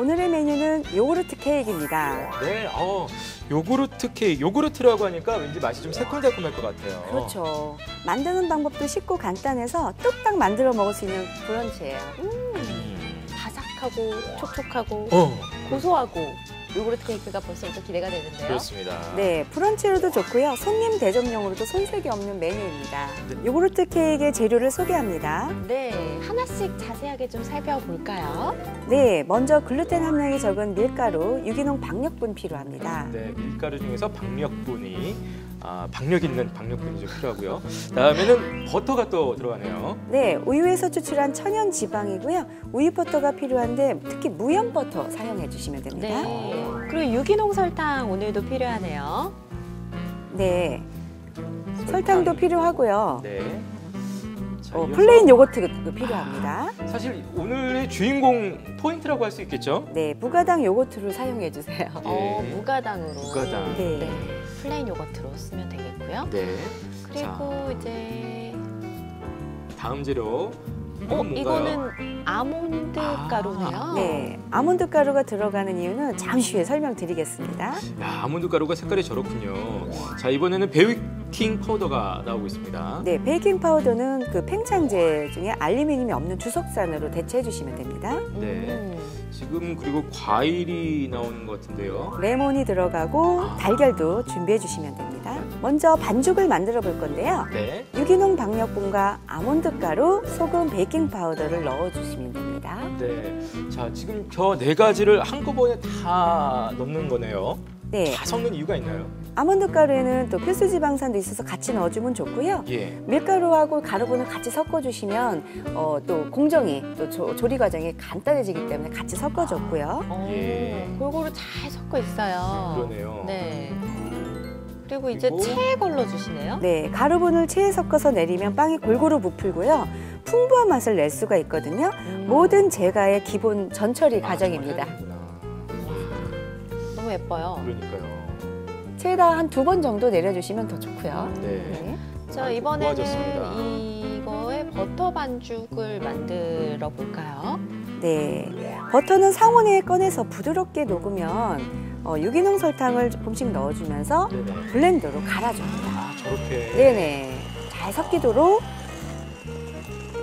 오늘의 메뉴는 요구르트 케이크입니다. 네, 어, 요구르트 케이크. 요구르트라고 하니까 왠지 맛이 좀 새콤달콤할 것 같아요. 그렇죠. 만드는 방법도 쉽고 간단해서 뚝딱 만들어 먹을 수 있는 브런치예요. 음. 바삭하고 촉촉하고 어, 고소하고 요구르트 케이크가 벌써부터 기대가 되는데요. 그렇습니다. 네, 브런치로도 좋고요. 손님 대접용으로도 손색이 없는 메뉴입니다. 네. 요구르트 케이크의 재료를 소개합니다. 네, 하나씩 자세하게 좀 살펴볼까요? 네, 먼저 글루텐 함량이 적은 밀가루, 유기농 박력분 필요합니다. 네, 밀가루 중에서 박력분이 아, 박력 있는 박력분이 좀 필요하고요. 다음에는 버터가 또 들어가네요. 네, 우유에서 추출한 천연 지방이고요. 우유 버터가 필요한데 특히 무염 버터 사용해 주시면 됩니다. 네. 그리고 유기농 설탕 오늘도 필요하네요. 네, 설탕 도 필요하고요. 네. 자, 어, 이어서 플레인 요거트도 필요합니다. 사실 오늘의 주인공 포인트라고 할 수 있겠죠? 네, 무가당 요거트를 사용해 주세요. 어, 무가당으로. 무가당. 네. 네, 플레인 요거트로 쓰면 되겠고요. 네. 그리고 이제 다음 재료. 어, 뭔가요? 이거는 아몬드 아. 가루네요. 네, 아몬드 가루가 들어가는 이유는 잠시 후에 설명드리겠습니다. 야, 아몬드 가루가 색깔이 저렇군요. 자, 이번에는 베이킹 파우더가 나오고 있습니다. 네, 베이킹 파우더는 그 팽창제 중에 알루미늄이 없는 주석산으로 대체해 주시면 됩니다. 네. 음. 지금 그리고 과일이 나오는 것 같은데요. 레몬이 들어가고 달걀도 준비해 주시면 됩니다. 먼저 반죽을 만들어 볼 건데요. 네. 유기농 박력분과 아몬드 가루, 소금, 베이킹 파우더를 넣어 주시면 됩니다. 네. 자, 지금 저 네 가지를 한꺼번에 다 넣는 거네요. 네, 다 섞는 이유가 있나요? 아몬드 가루에는 또 필수 지방산도 있어서 같이 넣어주면 좋고요. 예. 밀가루하고 가루분을 같이 섞어주시면 어, 또 공정이 또 조, 조리 과정이 간단해지기 때문에 같이 섞어줬고요. 어, 예. 골고루 잘 섞어 있어요. 그러네요. 네. 그리고 이제 체에 걸러 주시네요. 네, 가루분을 체에 섞어서 내리면 빵이 골고루 부풀고요. 풍부한 맛을 낼 수가 있거든요. 음, 모든 제과의 기본 전처리 아, 과정입니다. 너무 예뻐요. 그러니까요. 체에다 한 두 번 정도 내려주시면 더 좋고요. 네. 네. 자 아주 이번에는 고와졌습니다. 이거에 버터 반죽을 만들어 볼까요? 네. 버터는 상온에 꺼내서 부드럽게 녹으면 어, 유기농 설탕을 조금씩 넣어주면서 네네. 블렌더로 갈아줍니다. 아, 저렇게. 네네. 잘 섞이도록.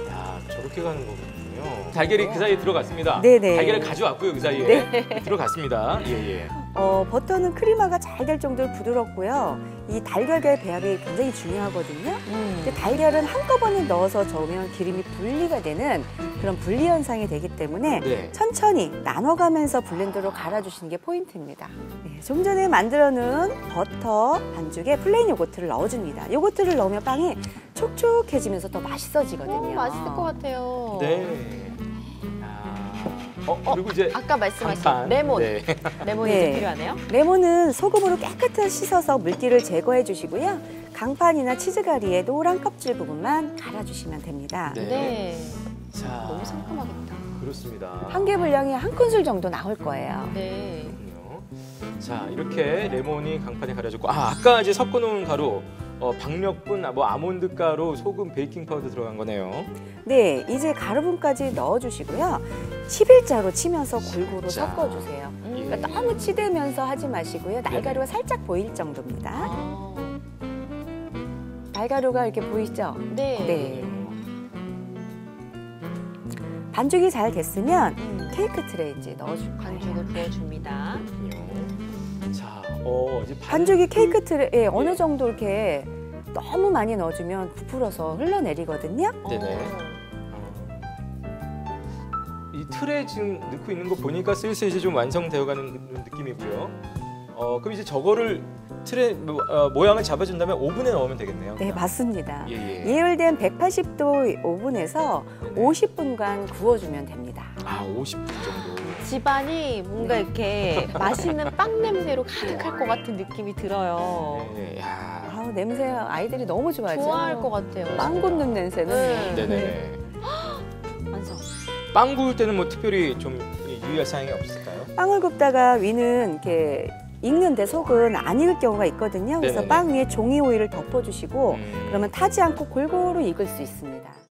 야, 저렇게 가는 거군요. 달걀이 그 사이에 들어갔습니다. 네네. 달걀을 가져왔고요, 그 사이에. 들어갔습니다. 예, 예. 어, 버터는 크림화가 잘 될 정도로 부드럽고요. 이 달걀과의 배합이 굉장히 중요하거든요. 음. 근데 달걀은 한꺼번에 넣어서 저으면 기름이 분리가 되는 그런 분리 현상이 되기 때문에 네. 천천히 나눠가면서 블렌더로 갈아주시는 게 포인트입니다. 네, 좀 전에 만들어 놓은 버터 반죽에 플레인 요거트를 넣어줍니다. 요거트를 넣으면 빵이 촉촉해지면서 더 맛있어지거든요. 오, 맛있을 것 같아요. 네. 야. 어, 그리고 이제 아까 말씀하신 간판. 레몬. 네. 레몬이 네. 이제 필요하네요. 레몬은 소금으로 깨끗하게 씻어서 물기를 제거해 주시고요. 강판이나 치즈가리의 노란 껍질 부분만 갈아주시면 됩니다. 네. 네. 자. 너무 상큼하겠다. 그렇습니다. 한 개 분량이 한 큰술 정도 나올 거예요. 네. 자, 이렇게 레몬이 강판에 갈아졌고 아, 아까 이제 섞어 놓은 가루 어, 박력분, 아, 뭐 아몬드 가루, 소금, 베이킹 파우더 들어간 거네요. 네, 이제 가루분까지 넣어주시고요. 11자로 치면서 골고루 자. 섞어주세요. 음. 그러니까 너무 치대면서 하지 마시고요. 날가루가 살짝 보일 정도입니다. 아, 날가루가 이렇게 보이죠? 네. 네. 반죽이 잘 됐으면 음. 케이크 트레이 이제 넣어줄 거예요. 반죽을 부어줍니다. 자, 어, 이제 반- 반죽이 케이크 트레이에 어느 정도 이렇게 너무 많이 넣어주면 부풀어서 흘러내리거든요. 네네. 어, 어, 이 틀에 지금 넣고 있는 거 보니까 슬슬 이제 좀 완성되어가는 느낌이고요. 어, 그럼 이제 저거를 틀의 모- 어, 모양을 잡아준다면 오븐에 넣으면 되겠네요. 네, 맞습니다. 예, 예. 예열된 180도 오븐에서 네네. 50분간 구워주면 됩니다. 아, 50분 정도. 집안이 뭔가 이렇게 맛있는 빵 냄새로 가득할 것 같은 느낌이 들어요. 네, 야. 아우, 냄새 아이들이 너무 좋아하죠. 좋아할 것 같아요. 빵 굽는 냄새는. 네. 네네. 완성. 빵 구울 때는 뭐 특별히 좀 유의할 사항이 없을까요? 빵을 굽다가 위는 이렇게 익는데 속은 안 익을 경우가 있거든요. 그래서 네네네. 빵 위에 종이 오일을 덮어주시고 음. 그러면 타지 않고 골고루 익을 수 있습니다.